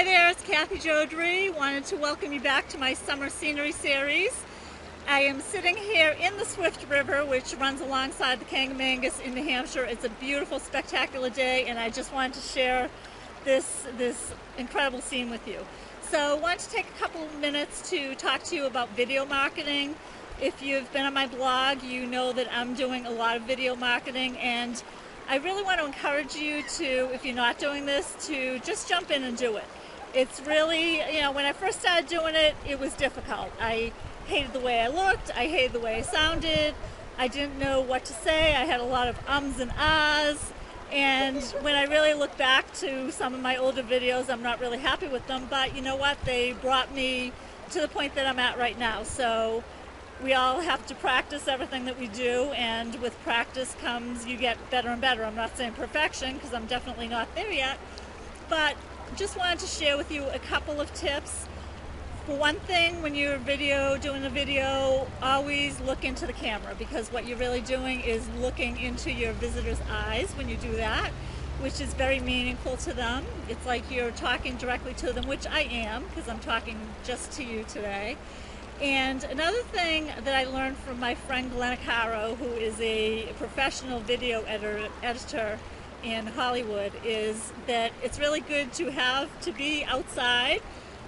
Hi there, it's Kathy Jodrey. Wanted to welcome you back to my summer scenery series. I am sitting here in the Swift River, which runs alongside the Kancamagus in New Hampshire. It's a beautiful, spectacular day, and I just wanted to share this, this incredible scene with you. So I wanted to take a couple of minutes to talk to you about video marketing. If you've been on my blog, you know that I'm doing a lot of video marketing, and I really want to encourage you to, if you're not doing this, to just jump in and do it it's really, you know, when I first started doing it, it was difficult. I hated the way I looked, I hated the way I sounded, I didn't know what to say, I had a lot of ums and ahs. And when I really look back to some of my older videos, I'm not really happy with them, but you know what? They brought me to the point that I'm at right now. So we all have to practice everything that we do, and with practice comes you get better and better. I'm not saying perfection because I'm definitely not there yet, but just wanted to share with you a couple of tips. For one thing, when you're video doing a video, always look into the camera because what you're really doing is looking into your visitor's eyes when you do that, which is very meaningful to them. It's like you're talking directly to them, which I am because I'm talking just to you today. And another thing that I learned from my friend Glenna Caro, who is a professional video editor, editor in Hollywood is that it's really good to have to be outside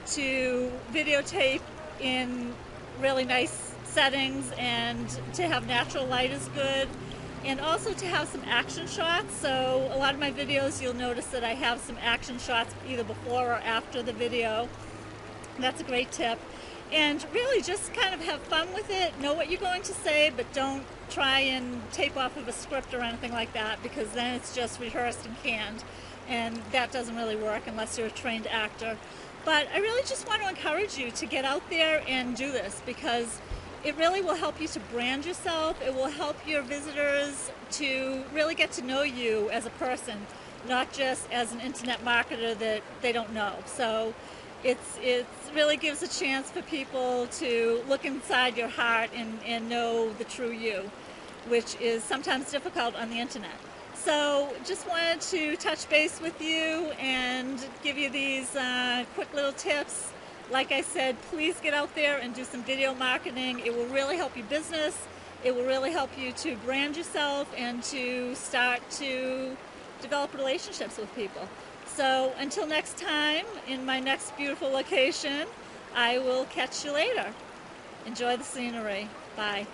to videotape in really nice settings and to have natural light is good and also to have some action shots. So a lot of my videos you'll notice that I have some action shots either before or after the video. That's a great tip and really just kind of have fun with it. Know what you're going to say, but don't try and tape off of a script or anything like that because then it's just rehearsed and canned, and that doesn't really work unless you're a trained actor. But I really just want to encourage you to get out there and do this because it really will help you to brand yourself. It will help your visitors to really get to know you as a person, not just as an internet marketer that they don't know. So it's it really gives a chance for people to look inside your heart and, and know the true you, which is sometimes difficult on the internet. So just wanted to touch base with you and give you these uh, quick little tips. Like I said, please get out there and do some video marketing. It will really help your business. It will really help you to brand yourself and to start to develop relationships with people. So until next time, in my next beautiful location, I will catch you later. Enjoy the scenery. Bye.